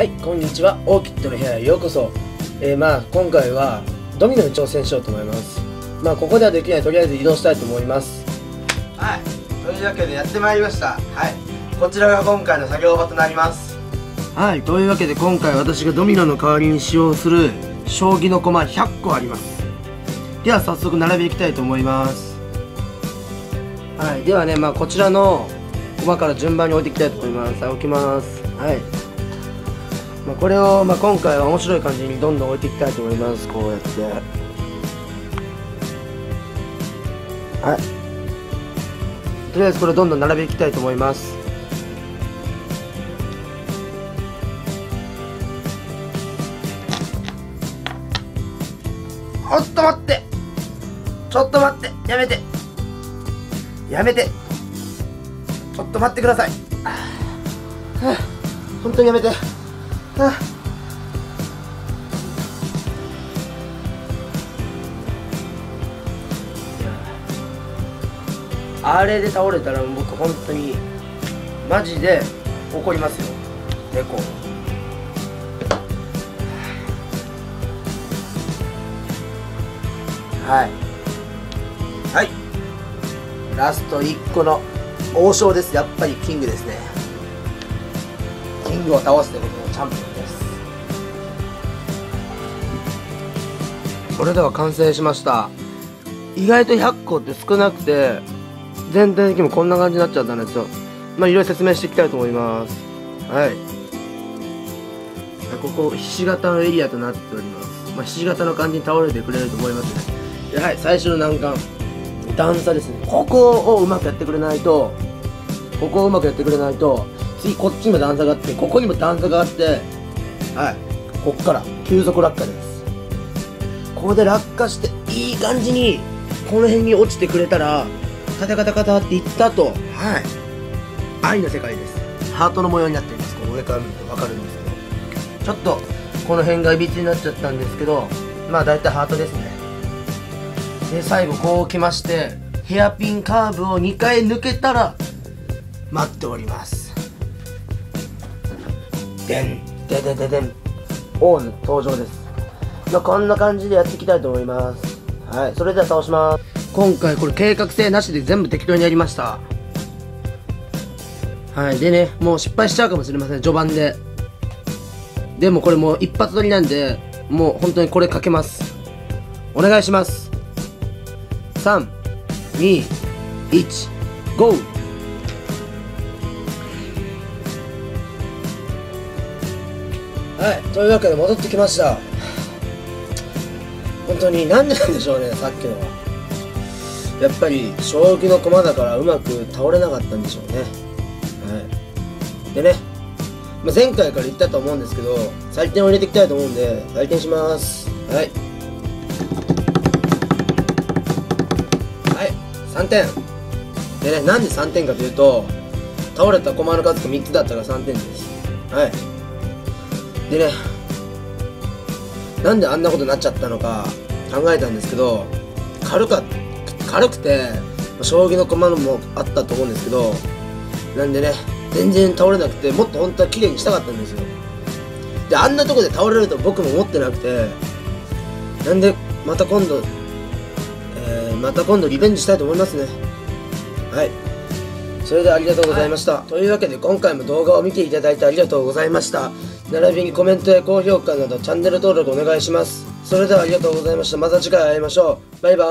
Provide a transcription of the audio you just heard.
はいこんにちは。オーキッドの部屋へようこそ、えー、まあ今回はドミノに挑戦しようと思います。まあここではできないとりあえず移動したいと思います。はい。というわけでやってまいりました。はい。こちらが今回の作業場となります。はいというわけで今回私がドミノの代わりに使用する将棋の駒100個あります。では早速並べていきたいと思います。はいではねまあこちらの駒から順番に置いていきたいと思います。はい置きます。はいまあ、これを、まあ、今回は面白い感じにどんどん置いていきたいと思います。こうやって。はい。とりあえずこれどんどん並べていきたいと思います。おっと待って。ちょっと待って。やめて。やめて。ちょっと待ってください。はあ、本当にやめて。あれで倒れたら僕本当にマジで怒りますよ。猫。はい。はい。ラスト1個の王将です。やっぱりキングですね。キングを倒すってことのチャンピオンです。それでは完成しました。意外と100個って少なくて全体的にもこんな感じになっちゃったんですよ。まあいろいろ説明していきたいと思います。はい。ここひし形のエリアとなっております、まあ、ひし形の感じに倒れてくれると思いますね。ではい最初の難関。段差ですね。ここをうまくやってくれないとここをうまくやってくれないと次こっちにも段差があってここにも段差があってはい。こっから急速落下です。ここで落下していい感じにこの辺に落ちてくれたらカタカタカタっていったとはい。愛の世界です。ハートの模様になっています。この上から見ると分かるんですけど。ちょっとこの辺がいびつになっちゃったんですけどまあ大体ハートですね。で最後こう来ましてヘアピンカーブを2回抜けたら待っておりますでんででででん王の登場です。まあ、こんな感じでやっていきたいと思います。はいそれでは倒します。今回これ計画性なしで全部適当にやりました。はいでねもう失敗しちゃうかもしれません序盤で。でもこれもう一発撮りなんでもう本当にこれかけます。お願いします。321ゴー。はい。というわけで戻ってきました。本当に何でなんでしょうねさっきのは。やっぱり将棋の駒だからうまく倒れなかったんでしょうね。はい。でね、まあ、前回から言ったと思うんですけど採点を入れていきたいと思うんで採点します。はい。はい。3点。でねなんで3点かというと倒れた駒の数が3つだったら3点です。はい。でねなんであんなことになっちゃったのか考えたんですけど軽か軽くて将棋の駒のもあったと思うんですけどなんでね全然倒れなくてもっと本当は綺麗にしたかったんですよ。であんなとこで倒れると僕も思ってなくてなんでまた今度、えー、また今度リベンジしたいと思いますね。はい。それではありがとうございました、はい、というわけで今回も動画を見ていただいてありがとうございました並びにコメントや高評価などチャンネル登録お願いします。それではありがとうございました。また次回会いましょう。バイバーイ。